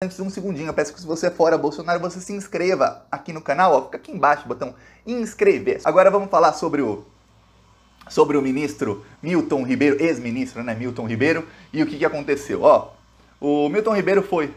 antes de um segundinho, eu peço que se você é fora Bolsonaro, você se inscreva aqui no canal, ó, fica aqui embaixo o botão inscrever. Agora vamos falar sobre o sobre o ministro Milton Ribeiro, ex-ministro, né, Milton Ribeiro, e o que, que aconteceu. Ó, o Milton Ribeiro foi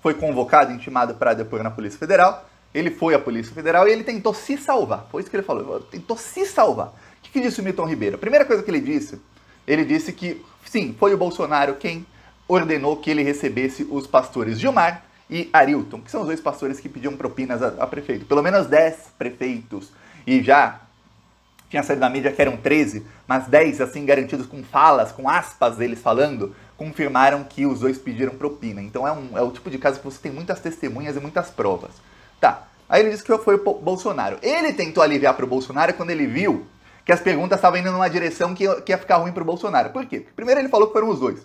foi convocado, intimado para depor na Polícia Federal. Ele foi à Polícia Federal e ele tentou se salvar. Foi isso que ele falou. Ele tentou se salvar. O que, que disse o Milton Ribeiro? A primeira coisa que ele disse, ele disse que sim, foi o Bolsonaro quem ordenou que ele recebesse os pastores Gilmar e Arilton, que são os dois pastores que pediam propinas a, a prefeito. Pelo menos 10 prefeitos. E já tinha saído na mídia que eram 13, mas 10 assim garantidos com falas, com aspas deles falando, confirmaram que os dois pediram propina. Então é, um, é o tipo de caso que você tem muitas testemunhas e muitas provas. Tá. Aí ele disse que foi o Bolsonaro. Ele tentou aliviar para o Bolsonaro quando ele viu que as perguntas estavam indo numa direção que, ia ficar ruim para o Bolsonaro. Por quê? Primeiro ele falou que foram os dois.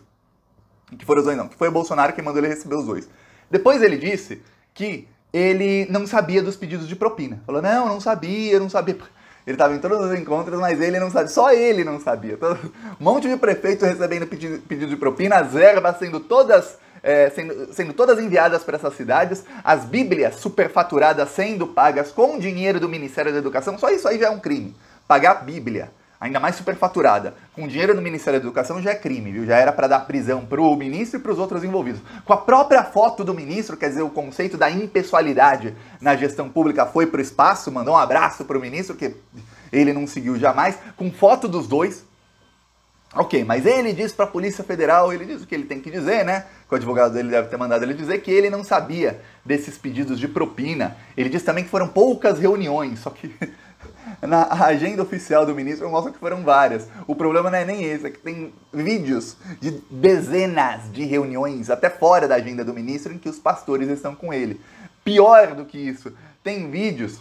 Que foram os dois não, que foi o Bolsonaro que mandou ele receber os dois. Depois ele disse que ele não sabia dos pedidos de propina. Falou, não, não sabia, não sabia. Ele estava em todos os encontros, mas ele não sabia. Só ele não sabia. Um monte de prefeito recebendo pedido, pedido de propina, as verbas sendo todas, é, sendo, sendo todas enviadas para essas cidades, as bíblias superfaturadas sendo pagas com dinheiro do Ministério da Educação. Só isso aí já é um crime. Pagar Bíblia ainda mais superfaturada, com dinheiro do Ministério da Educação já é crime, viu? Já era para dar prisão para o ministro e para os outros envolvidos. Com a própria foto do ministro, quer dizer, o conceito da impessoalidade na gestão pública foi para o espaço, mandou um abraço para o ministro, que ele não seguiu jamais, com foto dos dois. Ok, mas ele disse para a Polícia Federal, ele diz o que ele tem que dizer, né? Que o advogado dele deve ter mandado ele dizer que ele não sabia desses pedidos de propina. Ele disse também que foram poucas reuniões, só que na agenda oficial do ministro mostra que foram várias. O problema não é nem esse, é que tem vídeos de dezenas de reuniões, até fora da agenda do ministro, em que os pastores estão com ele. Pior do que isso, tem vídeos.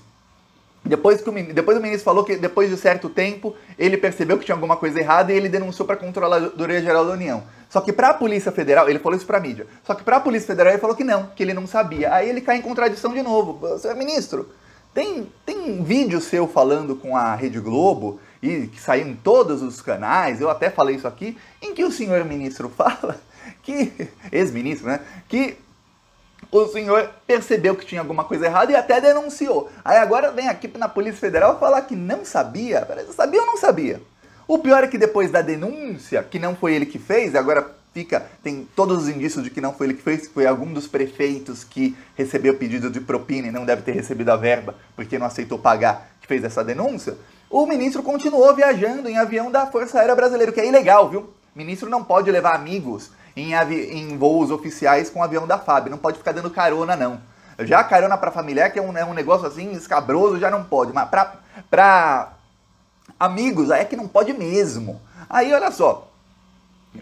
Depois, que o, depois o ministro falou que depois de certo tempo ele percebeu que tinha alguma coisa errada e ele denunciou para a Controladoria Geral da União. Só que para a Polícia Federal, ele falou isso para a mídia. Só que para a Polícia Federal ele falou que não, que ele não sabia. Aí ele cai em contradição de novo. Senhor ministro, tem, tem vídeo seu falando com a Rede Globo e que saiu em todos os canais, eu até falei isso aqui, em que o senhor ministro fala que, ex-ministro, né, que o senhor percebeu que tinha alguma coisa errada e até denunciou. Aí agora vem aqui na Polícia Federal falar que não sabia. Sabia ou não sabia? O pior é que depois da denúncia, que não foi ele que fez, agora fica, tem todos os indícios de que não foi ele que fez, foi algum dos prefeitos que recebeu pedido de propina e não deve ter recebido a verba porque não aceitou pagar, que fez essa denúncia. O ministro continuou viajando em avião da Força Aérea Brasileira, que é ilegal, viu? O ministro não pode levar amigos em, em voos oficiais com o avião da FAB, não pode ficar dando carona, não. Já carona para familiar, que é um, é um negócio assim escabroso, já não pode. Mas para amigos, aí é que não pode mesmo. Aí, olha só,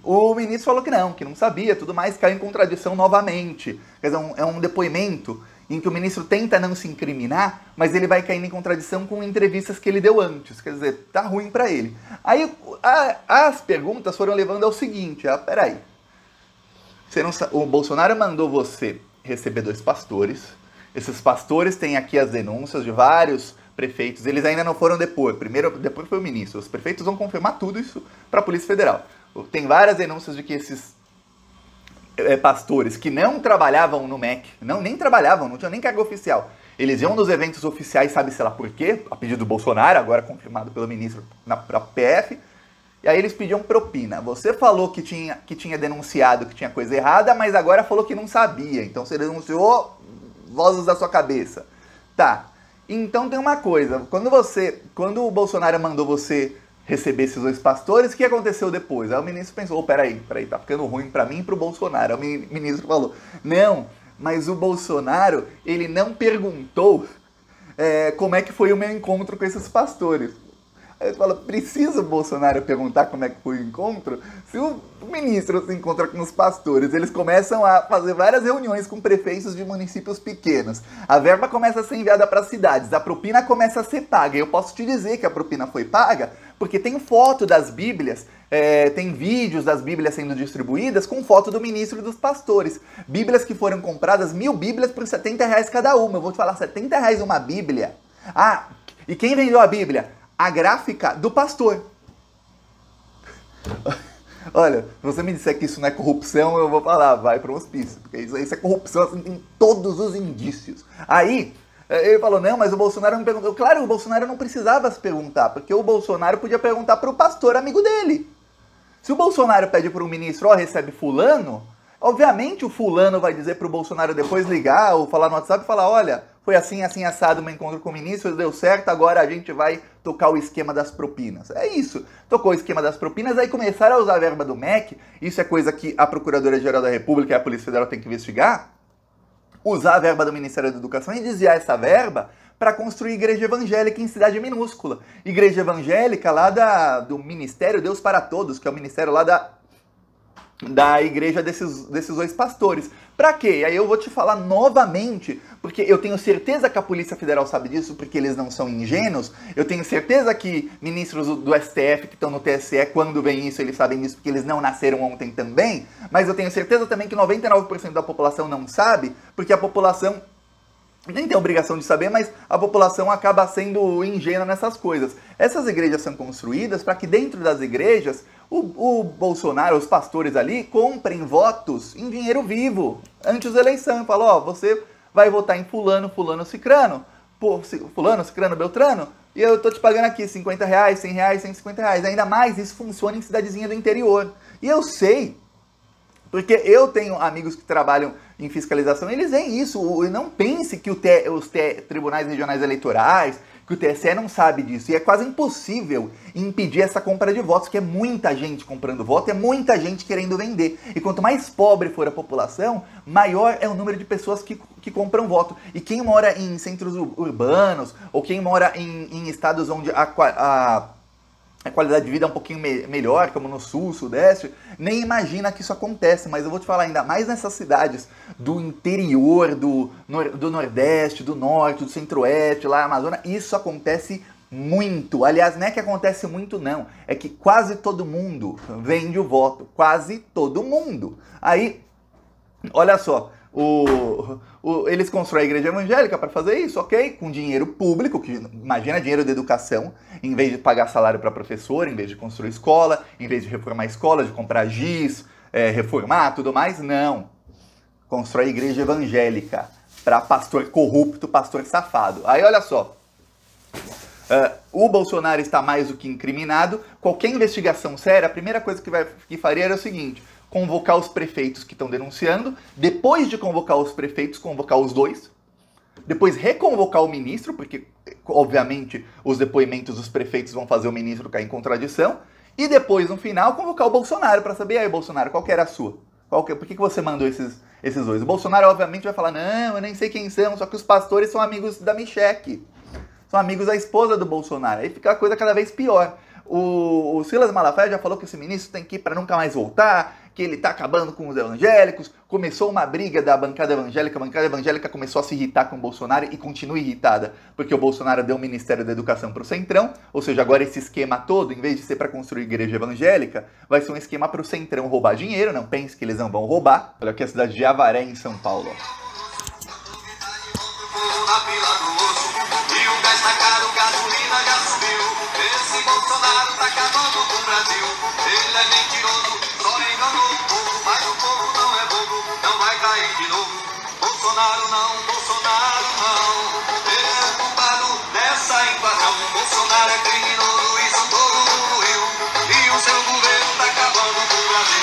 o ministro falou que não, que não sabia, tudo mais, caiu em contradição novamente. Quer dizer, um, é um depoimento em que o ministro tenta não se incriminar, mas ele vai caindo em contradição com entrevistas que ele deu antes. Quer dizer, tá ruim para ele. Aí a, as perguntas foram levando ao seguinte: ah, peraí. Você não, o Bolsonaro mandou você receber dois pastores. Esses pastores têm aqui as denúncias de vários prefeitos. Eles ainda não foram depor. Primeiro, depois foi o ministro. Os prefeitos vão confirmar tudo isso para a Polícia Federal. Tem várias denúncias de que esses é, pastores que não trabalhavam no MEC, não, nem trabalhavam, não tinham nem cargo oficial, eles iam nos eventos oficiais, sabe sei lá por quê, a pedido do Bolsonaro, agora confirmado pelo ministro na PF, e aí eles pediam propina. Você falou que tinha, que tinha denunciado que tinha coisa errada, mas agora falou que não sabia. Então você denunciou vozes da sua cabeça. Tá. Então tem uma coisa, quando você, quando o Bolsonaro mandou você receber esses dois pastores, o que aconteceu depois? Aí o ministro pensou, oh, peraí, peraí, tá ficando ruim para mim e pro Bolsonaro. Aí o ministro falou, não, mas o Bolsonaro, ele não perguntou é, como é que foi o meu encontro com esses pastores. Aí fala, precisa o Bolsonaro perguntar como é que foi o encontro? Se o ministro se encontra com os pastores, eles começam a fazer várias reuniões com prefeitos de municípios pequenos. A verba começa a ser enviada para as cidades, a propina começa a ser paga. Eu posso te dizer que a propina foi paga porque tem foto das Bíblias, é, tem vídeos das Bíblias sendo distribuídas com foto do ministro e dos pastores. Bíblias que foram compradas, mil Bíblias por 70 reais cada uma. Eu vou te falar, 70 reais uma Bíblia. Ah, e quem vendeu a Bíblia? A gráfica do pastor. Olha, se você me disser que isso não é corrupção, eu vou falar, vai para um hospício. Porque isso, isso é corrupção, assim, tem todos os indícios. Aí, eh, ele falou, não, mas o Bolsonaro não perguntou. Claro, o Bolsonaro não precisava se perguntar, porque o Bolsonaro podia perguntar para o pastor amigo dele. Se o Bolsonaro pede para um ministro, ó, oh, recebe fulano, obviamente o fulano vai dizer para o Bolsonaro depois ligar ou falar no WhatsApp e falar, olha, foi assim, assim, assado meu encontro com o ministro, deu certo, agora a gente vai tocar o esquema das propinas. É isso. Tocou o esquema das propinas, aí começaram a usar a verba do MEC, isso é coisa que a Procuradora-Geral da República e a Polícia Federal tem que investigar, usar a verba do Ministério da Educação e desviar essa verba para construir igreja evangélica em cidade minúscula. Igreja evangélica lá da, do Ministério Deus para Todos, que é o ministério lá da da igreja desses, desses dois pastores. Para quê? Aí eu vou te falar novamente, porque eu tenho certeza que a Polícia Federal sabe disso, porque eles não são ingênuos. Eu tenho certeza que ministros do STF que estão no TSE, quando vem isso, eles sabem disso, porque eles não nasceram ontem também. Mas eu tenho certeza também que 99% da população não sabe, porque a população nem tem obrigação de saber, mas a população acaba sendo ingênua nessas coisas. Essas igrejas são construídas para que dentro das igrejas o, o, Bolsonaro, os pastores ali, comprem votos em dinheiro vivo antes da eleição. Falou, ó, você vai votar em fulano, fulano, cicrano, por fulano, cicrano, beltrano, e eu tô te pagando aqui 50 reais, 100 reais, 150 reais. Ainda mais, isso funciona em cidadezinha do interior. E eu sei, porque eu tenho amigos que trabalham em fiscalização, eles veem isso. E não pense que os tribunais regionais eleitorais, que o TSE não sabe disso. E é quase impossível impedir essa compra de votos, que é muita gente comprando voto, é muita gente querendo vender. E quanto mais pobre for a população, maior é o número de pessoas que, que compram voto. E quem mora em centros urbanos, ou quem mora em, em estados onde a, a a qualidade de vida é um pouquinho me melhor, como no sul, sudeste, nem imagina que isso acontece, mas eu vou te falar ainda mais nessas cidades do interior, do, do nordeste, do norte, do centro-oeste, lá na Amazônia, isso acontece muito. Aliás, não é que acontece muito, não. É que quase todo mundo vende o voto. Quase todo mundo. Aí, olha só, o, o, eles constroem a igreja evangélica para fazer isso, ok? Com dinheiro público, que imagina dinheiro de educação, em vez de pagar salário para professor, em vez de construir escola, em vez de reformar a escola, de comprar giz, é, reformar, tudo mais, não. Constrói a igreja evangélica para pastor corrupto, pastor safado. Aí olha só, Uh, o Bolsonaro está mais do que incriminado. Qualquer investigação séria, a primeira coisa que, vai, que faria era o seguinte: convocar os prefeitos que estão denunciando, depois de convocar os prefeitos, convocar os dois, depois reconvocar o ministro, porque obviamente os depoimentos dos prefeitos vão fazer o ministro cair em contradição, e depois no final convocar o Bolsonaro para saber aí Bolsonaro, qual que era a sua? Qual que, por que, que você mandou esses, esses dois? O Bolsonaro obviamente vai falar: "Não, eu nem sei quem são, só que os pastores são amigos da Micheque. São amigos da esposa do Bolsonaro". Aí fica a coisa cada vez pior. O, o Silas Malafaia já falou que esse ministro tem que ir para nunca mais voltar, que ele está acabando com os evangélicos. Começou uma briga da bancada evangélica, a bancada evangélica começou a se irritar com o Bolsonaro e continua irritada, porque o Bolsonaro deu o Ministério da Educação para o Centrão, ou seja, agora esse esquema todo, em vez de ser para construir igreja evangélica, vai ser um esquema para o Centrão roubar dinheiro, não pense que eles não vão roubar. Olha aqui a cidade de Avaré, em São Paulo. Ele é Bolsonaro não, Bolsonaro não. Ele é culpado dessa invasão. Bolsonaro é criminoso, isso todo mundo riu. E o seu governo tá acabando com o Brasil.